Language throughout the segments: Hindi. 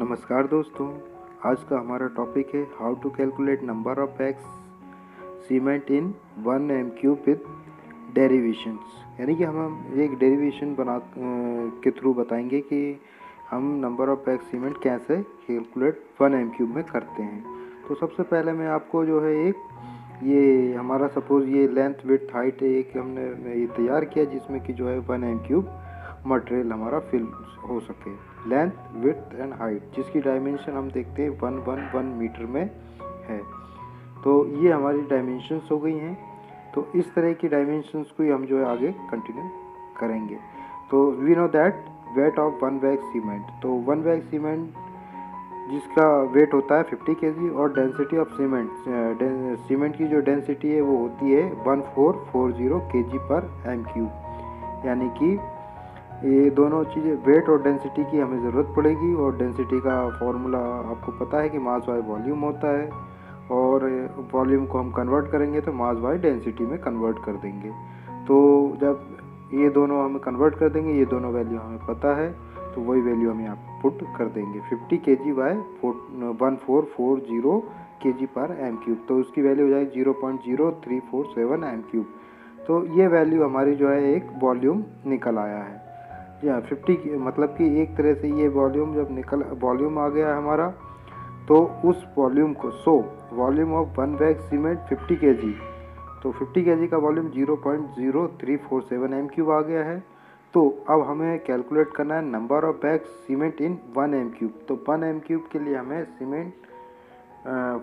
नमस्कार दोस्तों, आज का हमारा टॉपिक है how to calculate number of bags cement in one M cube with derivations यानी कि हम एक डेरिवेशन बना के थ्रू बताएँगे कि हम नंबर ऑफ़ बैग सीमेंट कैसे कैलकुलेट वन एम क्यूब में करते हैं। तो सबसे पहले मैं आपको जो है एक, ये हमारा सपोज़ ये लेंथ विथ हाइट एक हमने ये तैयार किया जिसमें कि जो है वन एम क्यूब मटेरियल हमारा फिल हो सके। लेंथ विथ एंड हाइट जिसकी डायमेंशन हम देखते हैं वन वन वन मीटर में है। तो ये हमारी डायमेंशंस हो गई हैं। तो इस तरह की डायमेंशंस को ही हम जो है आगे कंटिन्यू करेंगे। तो we know that weight of one bag cement तो वन बैग सीमेंट जिसका वेट होता है 50 के जी और डेंसिटी ऑफ़ सीमेंट सीमेंट की जो डेंसिटी है वो होती है one four four zero K G पर एम क्यूब यानी कि ये दोनों चीज़ें वेट और डेंसिटी की हमें ज़रूरत पड़ेगी और डेंसिटी का फॉर्मूला आपको पता है कि मास बाय वॉल्यूम होता है और वॉल्यूम को हम कन्वर्ट करेंगे तो मास बाय डेंसिटी में कन्वर्ट कर देंगे। तो जब ये दोनों हम कन्वर्ट कर देंगे, ये दोनों वैल्यू हमें पता है तो वही वैल्यू हम यहाँ पुट कर देंगे। 50 K G by one four four zero K G पर एम क्यूब तो उसकी वैल्यू हो जाएगी zero point zero three four seven M cube तो ये वैल्यू हमारी जो है, एक वॉल्यूम निकल आया है। या फिफ्टी मतलब कि एक तरह से ये वॉल्यूम जब निकल वॉल्यूम आ गया हमारा तो उस वॉल्यूम को so volume of one bag cement fifty K G तो फिफ्टी के जी का volume zero point zero three four seven M cube आ गया है। तो अब हमें कैलकुलेट करना है number of bag cement in one M cube तो वन एम क्यूब के लिए हमें सीमेंट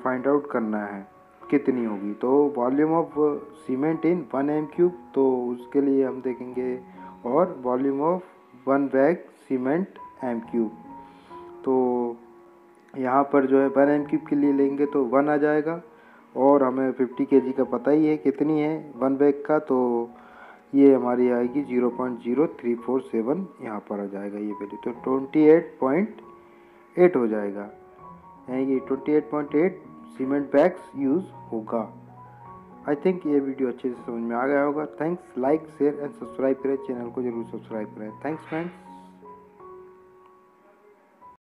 फाइंड आउट करना है कितनी होगी। तो volume of cement in one M cube तो उसके लिए हम देखेंगे और volume of one bag, cement M cube. तो यहाँ पर जो है वन एम क्यूब के लिए लेंगे तो वन आ जाएगा। और हमें फिफ्टी के जी का पता ही है कितनी है वन बैग का तो ये हमारी आएगी zero point zero three four seven यहाँ पर आ जाएगा ये वैल्यू तो ट्वेंटी एट पॉइंट एट हो जाएगा। यानी कि twenty eight point eight cement bags use होगा। आई थिंक ये वीडियो अच्छे से समझ में आ गया होगा। Thanks like share and subscribe करें। चैनल को ज़रूर सब्सक्राइब करें। Thanks friends